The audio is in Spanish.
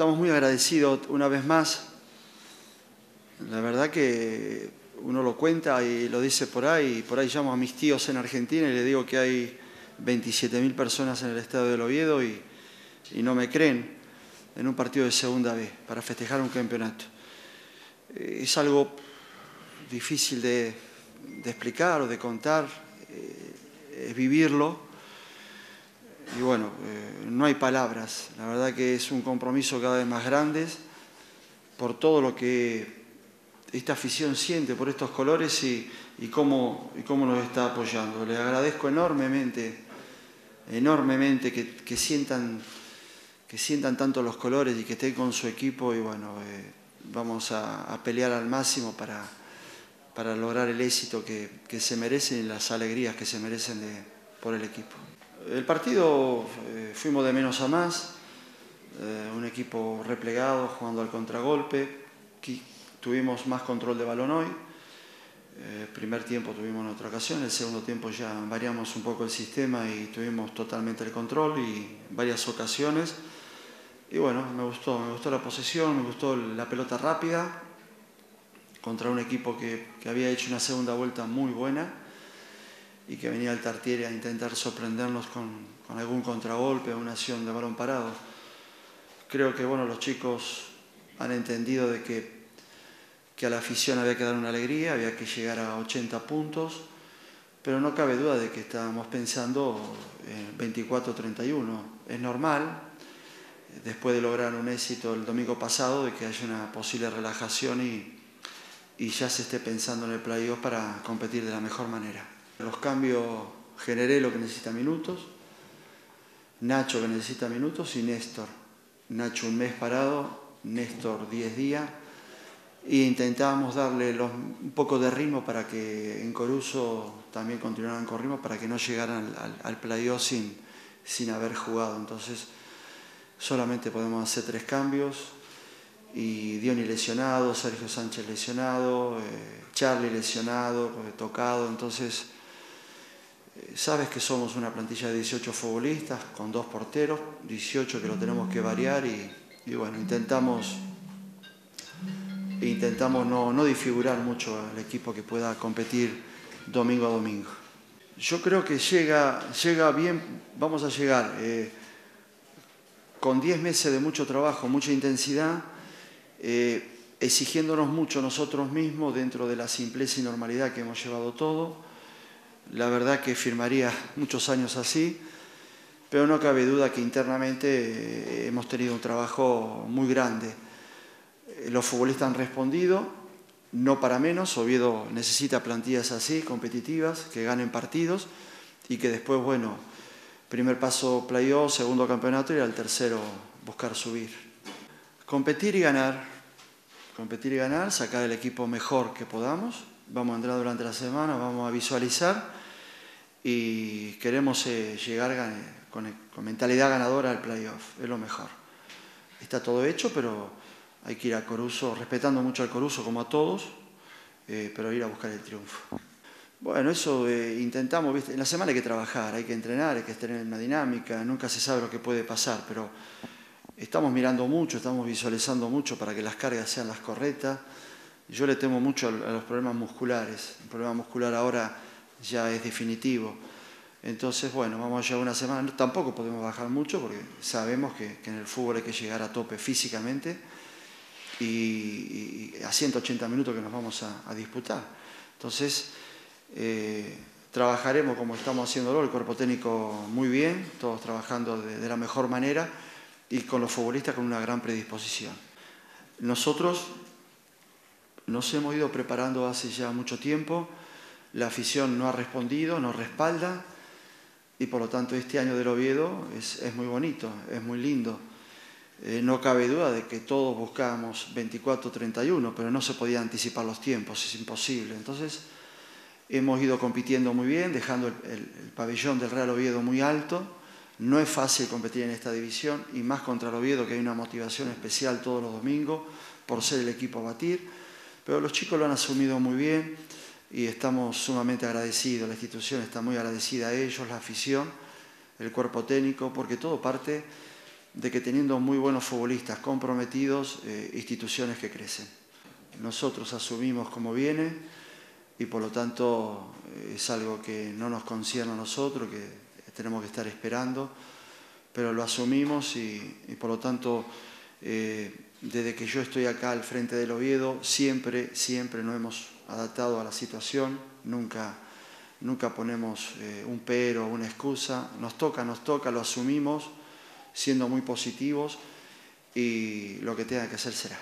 estamos muy agradecidos una vez más. La verdad que uno lo cuenta y lo dice por ahí, por ahí llamo a mis tíos en Argentina y le digo que hay 27.000 personas en el estadio del Oviedo y, y no me creen en un partido de segunda vez para festejar un campeonato. Eh, es algo difícil de, de explicar o de contar, eh, es vivirlo. Y bueno, eh, no hay palabras. La verdad que es un compromiso cada vez más grande por todo lo que esta afición siente por estos colores y, y, cómo, y cómo nos está apoyando. Le agradezco enormemente, enormemente que, que, sientan, que sientan tanto los colores y que estén con su equipo y bueno, eh, vamos a, a, pelear al máximo para, para lograr el éxito que, que, se merecen y las alegrías que se merecen de, por el equipo. El partido eh, fuimos de menos a más, eh, un equipo replegado jugando al contragolpe, tuvimos más control de balón hoy. El eh, primer tiempo tuvimos otra ocasión, el segundo tiempo ya variamos un poco el sistema y tuvimos totalmente el control y varias ocasiones. Y bueno, me gustó, me gustó la posesión, me gustó la pelota rápida contra un equipo que, que había hecho una segunda vuelta muy buena y que venía al Tartiere a intentar sorprendernos con, con algún contragolpe o una acción de balón parado. Creo que bueno, los chicos han entendido de que que a la afición había que dar una alegría, había que llegar a 80 puntos, pero no cabe duda de que estábamos pensando en 24-31. Es normal, después de lograr un éxito el domingo pasado, de que haya una posible relajación y, y ya se esté pensando en el playoff para competir de la mejor manera. Los cambios generé lo que necesita minutos, Nacho que necesita minutos y Néstor. Nacho un mes parado, Néstor 10 días e intentábamos darle un poco de ritmo para que en Coruso también continuaran con ritmo para que no llegaran al, al, al playoff sin, sin haber jugado. Entonces solamente podemos hacer tres cambios y Diony lesionado, Sergio Sánchez lesionado, eh, Charlie lesionado, eh, tocado, entonces sabes que somos una plantilla de 18 futbolistas con dos porteros, 18 que lo tenemos que variar y, bueno, intentamos intentamos no, no disfigurar mucho al equipo que pueda competir domingo a domingo. Yo creo que llega, llega bien, vamos a llegar eh, con 10 meses de mucho trabajo, mucha intensidad, eh, exigiéndonos mucho nosotros mismos dentro de la simpleza y normalidad que hemos llevado todo. La verdad que firmaría muchos años así, pero no cabe duda que internamente eh, hemos tenido un trabajo muy grande los futbolistas han respondido, no para menos, Oviedo necesita plantillas así, competitivas, que ganen partidos y que después, bueno, primer paso playoff, segundo campeonato y al tercero buscar subir. Competir y ganar, competir y ganar, sacar el equipo mejor que podamos, vamos a entrar durante la semana, vamos a visualizar y queremos eh, llegar con, con mentalidad ganadora al playoff, es lo mejor. Está todo hecho, pero hay que ir a Coruso, respetando mucho al Coruso como a todos, eh, pero ir a buscar el triunfo. Bueno, eso eh, intentamos, ¿viste? en la semana hay que trabajar, hay que entrenar, hay que tener una dinámica, nunca se sabe lo que puede pasar, pero estamos mirando mucho, estamos visualizando mucho para que las cargas sean las correctas. Yo le temo mucho a los problemas musculares, el problema muscular ahora ya es definitivo. Entonces, bueno, vamos a llevar una semana, tampoco podemos bajar mucho porque sabemos que, en el fútbol hay que llegar a tope físicamente y, a 180 minutos que nos vamos a, disputar. Entonces, eh, trabajaremos como estamos haciéndolo, el cuerpo técnico muy bien, todos trabajando de, la mejor manera y con los futbolistas con una gran predisposición. Nosotros nos hemos ido preparando hace ya mucho tiempo, la afición no ha respondido, nos respalda y por lo tanto este año del Oviedo es, es muy bonito, es muy lindo eh, no cabe duda de que todos buscábamos 24-31, pero no se podía anticipar los tiempos, es imposible. Entonces, hemos ido compitiendo muy bien, dejando el, el, el, pabellón del Real Oviedo muy alto. No es fácil competir en esta división, y más contra el Oviedo, que hay una motivación especial todos los domingos por ser el equipo a batir. Pero los chicos lo han asumido muy bien y estamos sumamente agradecidos. La institución está muy agradecida a ellos, la afición, el cuerpo técnico, porque todo parte de que teniendo muy buenos futbolistas comprometidos, eh, instituciones que crecen. Nosotros asumimos como viene y por lo tanto eh, es algo que no nos concierne a nosotros, que tenemos que estar esperando, pero lo asumimos y, por lo tanto eh, desde que yo estoy acá al frente del Oviedo siempre, siempre nos hemos adaptado a la situación, nunca, nunca ponemos un pero, una excusa, nos toca, nos toca, lo asumimos siendo muy positivos y lo que tenga que hacer será.